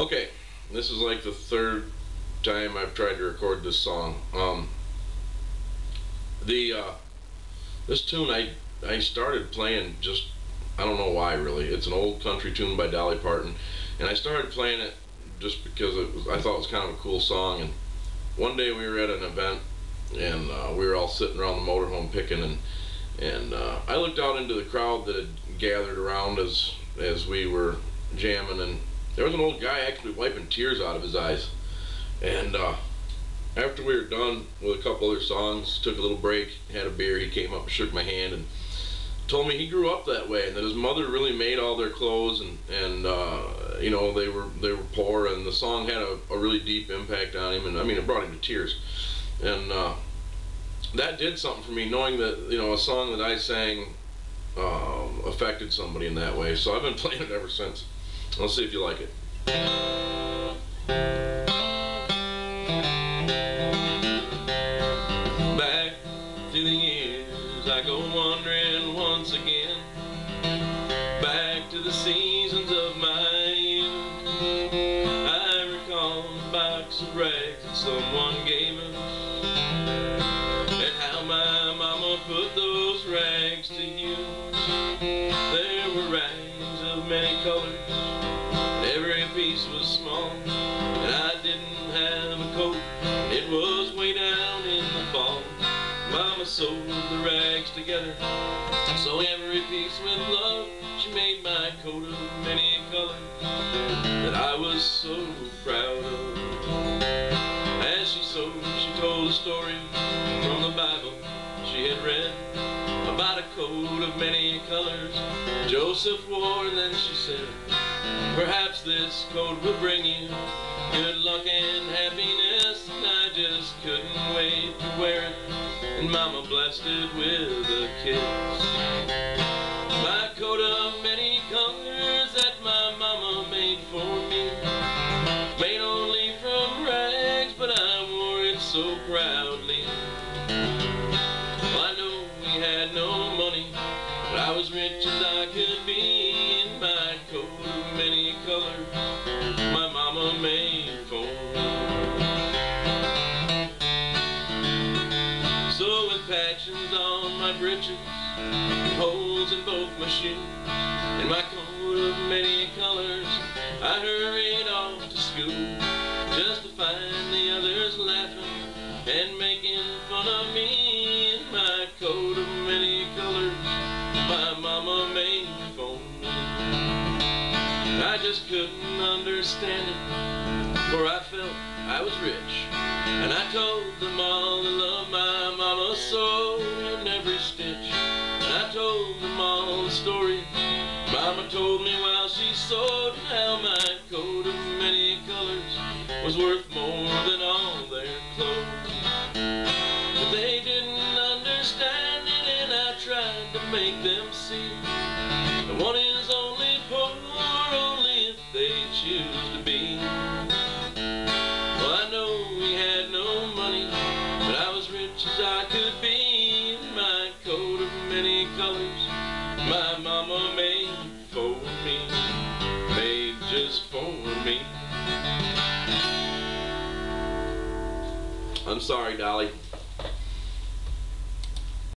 Okay, this is like the third time I've tried to record this song. Um, the uh, this tune I I started playing just I don't know why really. It's an old country tune by Dolly Parton, and I started playing it just because it was, I thought it was kind of a cool song. And one day we were at an event, and uh, we were all sitting around the motorhome picking, and and uh, I looked out into the crowd that had gathered around as as we were jamming, and there was an old guy actually wiping tears out of his eyes. And uh, after we were done with a couple other songs, took a little break, had a beer, he came up and shook my hand and told me he grew up that way and that his mother really made all their clothes and and uh, you know they were they were poor and the song had a, a, really deep impact on him and I mean it brought him to tears and uh, that did something for me knowing that you know a song that I sang um, affected somebody in that way so I've been playing it ever since. Let's see if you like it. Back through the years, I go wandering once again. Back to the seasons of my youth. I recall the box of rags that someone gave us. And how my mama put those rags to use. There were rags of many colors piece was small And I didn't have a coat. It was way down in the fall. Mama sewed the rags together So every piece with love She made my coat of many colors That I was so proud of. As she sewed, she told a story From the Bible. She had read About a coat of many colors. Joseph wore and then she said Perhaps this coat will bring you good luck and happiness. And I just couldn't wait to wear it. And Mama blessed it with a kiss. My coat of many colors that my Mama made for me. Made only from rags, but I wore it so proudly. Well, I know we had no money, but I was rich as I could be in my coat many colors my mama made for me. So with patches on my breeches, holes in both my shoes, and my coat of many colors, I hurried off to school just to find the others laughing and making fun of me for I felt I was rich. And I told them all to love my mama so in every stitch. And I told them all the story Mama told me while she sewed how my coat of many colors was worth more than all their clothes. But they didn't understand it and I tried to make them see the one is only poor they choose to be. Well, I know we had no money, but I was rich as I could be. My coat of many colors, my mama made for me, made just for me. I'm sorry, Dolly.